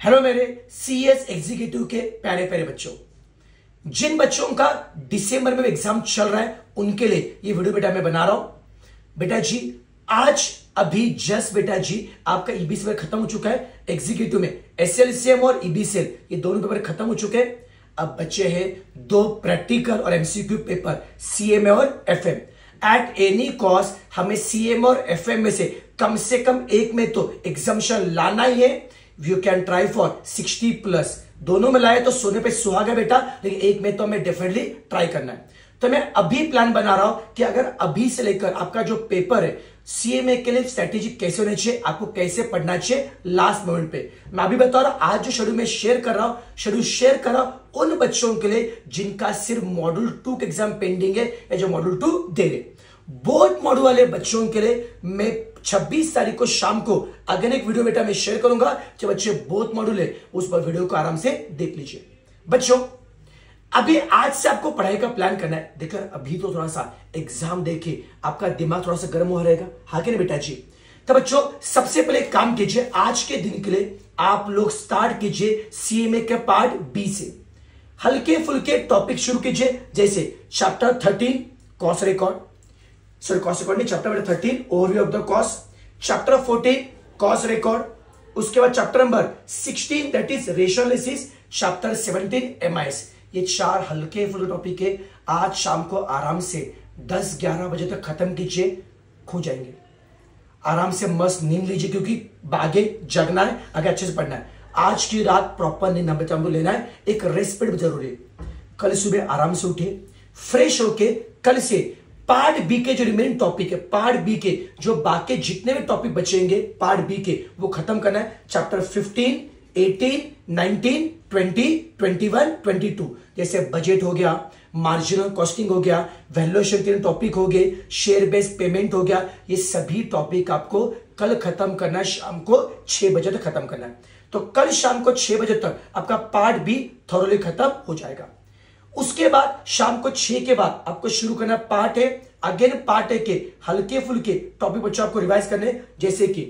Hello मेरे CS executive के प्यारे प्यारे बच्चों। जिन बच्चों का दिसंबर में एग्ज़ाम चल रहा है, उनके लिए ये वीडियो बेटा मैं बना रहा हूँ। बेटा जी, आज अभी जस्ट बेटा जी, आपका ईबीसी पेपर खत्म हो चुका है एग्जीक्यूटिव में। एस एसएलसीएम और ईबीसीएल ये दोनों पेपर खत्म हो चुके हैं। अब बच्चे हैं दो प्रैक्टिकल और एमसीक्यू पेपर सीएमए और एफएम एट एनी कॉस्ट हमें सीएम और एफएम में से कम से कम एक में तो एग्जामेशन लाना ही है। You can try for sixty plus दोनों में लाए तो सोने पे सुहागा बेटा, लेकिन एक में तो हमें डेफिनेटली ट्राई करना है। तो मैं अभी प्लान बना रहा हूँ कि अगर अभी से लेकर आपका जो पेपर है सीएमए के लिए स्ट्रेटेजी कैसे होनी चाहिए, आपको कैसे पढ़ना चाहिए लास्ट मोमेंट पे। मैं अभी बता रहा हूँ, आज जो शेड्यूल में शेयर कर रहा हूँ शेड्यूल शेयर कर रहा हूँ उन बच्चों के लिए जिनका सिर्फ़ मॉड्यूल टू के एग्ज़ाम पेंडिंग है या जो मॉड्यूल टू दे रहे बोर्ड मॉड्यूल वाले बच्चों के लिए मैं 26 तारीख को शाम को अगेन एक वीडियो बेटा मैं शेयर करूँगा। जो बच्चे बोथ मॉड्यूल है, उस पर वीडियो को आराम से देख लीजिए। बच्चों, अभी आज से आपको पढ़ाई का प्लान करना है। देखकर अभी तो थोड़ा सा एग्ज़ाम देखे आपका दिमाग थोड़ा सा गर्म हो रहेगा। हाँ कि नहीं बेटा जी? तो बच्चों, सबसे पहले काम कीजिए, आज के दिन के लिए आप लोग स्टार्ट कीजिए सीएमए के पार्ट बी से। हल्के फुल्के टॉपिक शुरू कीजिए, जैसे chapter thirteen cost record sorry, cost record नहीं chapter number thirteen overview of the cost chapter fourteen cost record उसके बाद chapter number sixteen that is ratio analysis chapter seventeen MIS ये चार हल्के फुल्के टॉपिक है। आज शाम को आराम से 10-11 बजे तक खत्म कीजिए, खो जाएँगे। आराम से मस्त नींद लीजिए, क्योंकि आगे जगना है, आगे अच्छे से पढ़ना है। आज की रात प्रॉपर नींद नब्बे हमको लेना है। एक रेस्पेक्ट भी ज़रूरी है। कल सुबह आराम से उठिए। फ्रेश होके कल से पार्ट बी के जो रिमेनिंग टॉपिक है पार्ट बी के जो बाकी जितने भी टॉपिक बचेंगे पार्ट बी के वो खत्म करना है। चैप्टर 15, 18, 19, 20, 21, 22 जैसे बजट हो गया मार्जिनल कॉस्टिंग हो गया वैल्यूएशन के टॉपिक हो गए शेयर बेस्ड पेमेंट हो गया ये सभी टॉपिक आपको कल खत्म करना है शाम को छह बजे तक खत्म करना है। तो कल शाम को छह बजे तक आपका पार्ट बी थोरोली खत्म हो जाएगा। उसके बाद शाम को छह के बाद आपको शुरू करना पार्ट है अगेन पार्ट है के हल्के फुल्के टॉपिक बच्चों आपको रिवाइज करने जैसे कि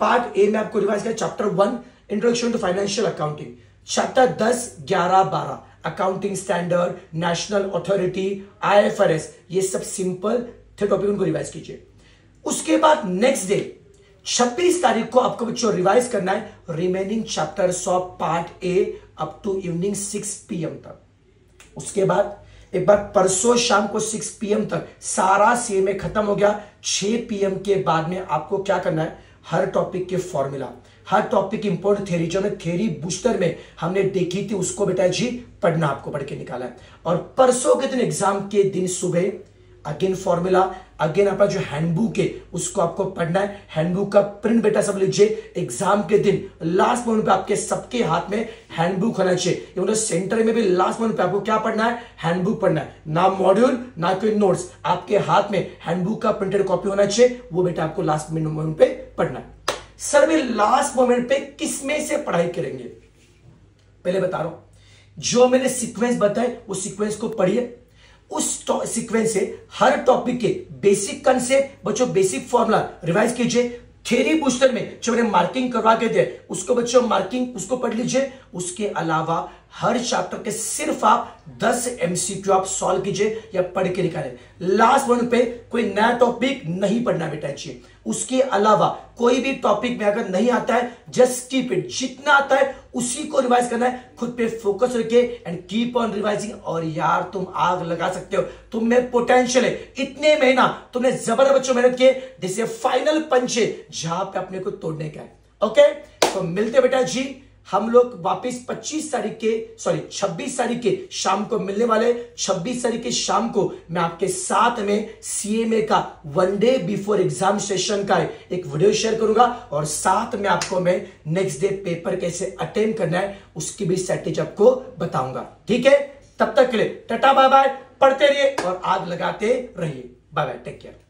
पार्ट ए में आपको रिवाइज करना chapter one introduction to financial accounting chapter दस, ग्यारह, बारह accounting standard national authority IFRS ये सब सिंपल थे टॉपिक उनको रिवाइज कीजिए। उसके बाद नेक्स्ट डे 26 तारीख को आपको बच्चों रिवाइज करना है remaining chapters of part a up to evening 6 PM तक। उसके बाद एक बार परसों शाम को 6 पीएम तक सारा सीएमए खत्म हो गया। 6 पीएम के बाद में आपको क्या करना है? हर टॉपिक के फॉर्मूला हर टॉपिक इंपोर्टेंट थेरी जो हमें थेरी बूस्टर में हमने देखी थी, उसको बेटा जी पढ़ना आपको पढ़ के निकाला है। और परसों के दिन एग्ज़ाम के दिन सुबह अगेन फॉर्मूला अगेन अपना जो हैंडबुक है, उसको आपको पढ़ना है। हैंडबुक का प्रिंट बेटा सब लीजिए। एग्ज़ाम के दिन लास्ट मोमेंट पे आपके सबके हाथ में हैंडबुक होना चाहिए। सेंटर में भी लास्ट मोमेंट पे आपको क्या पढ़ना है? हैंडबुक पढ़ना है। ना मॉड्यूल ना कोई नोट्स आपके हाथ में हैंडबुक का प्रिंटेड कॉपी होना चाहिए। वो बेटा आपको लास्ट मोमेंट पे पढ़ना है। सर वे लास्ट मोमेंट पे किसमें से पढ़ाई करेंगे? पहले बता रहा हूँ। जो मैंने सीक्वेंस बताए वो सीक्वेंस को पढ़िए। उस सीक्वेंस से, हर टॉपिक के बेसिक कंसेप्ट बच्चों बेसिक फॉर्मूला रिवाइज कीजिए। थेरी बूस्टर में जो मैंने मार्किंग करवा के दिया उसको बच्चों मार्किंग उसको पढ़ लीजिए। उसके अलावा हर चैप्टर के सिर्फ़ आप 10 एमसीक्यू आप सॉल्व कीजिए या पढ़ के निकाले लास्ट वन पे कोई नया टॉपिक नहीं पढ़ना बेटा चाहिए उसके अलावा कोई भी टॉपिक में अगर नहीं आता है जस्ट कीप इट जितना आता है, उसी को रिवाइज करना है। खुद पे फोकस रखे एंड कीप ऑन रिवाइजिंग और यार, तुम आग लगा सकते हो। तुम में पोटेंशियल है। इतने महीना तुमने ज़बरदस्त बच्चों मेहनत किए जिससे फाइनल पंच जहाँ पे अपने को तोड़ने का है। ओके तो मिलते बेटा जी। हम लोग वापस 25 तारीख के सॉरी 26 तारीख के शाम को मिलने वाले 26 तारीख के शाम को मैं आपके साथ में सीएमए का one day before exam session का एक वीडियो शेयर करूँगा और साथ में आपको मैं नेक्स्ट डे पेपर कैसे अटेंड करना है, उसकी भी स्ट्रेटेजी आपको बताऊँगा। ठीक है? तब तक के लिए टाटा बाय बाय पढ़ते रहिए और आग लगाते रहिए। Bye bye take care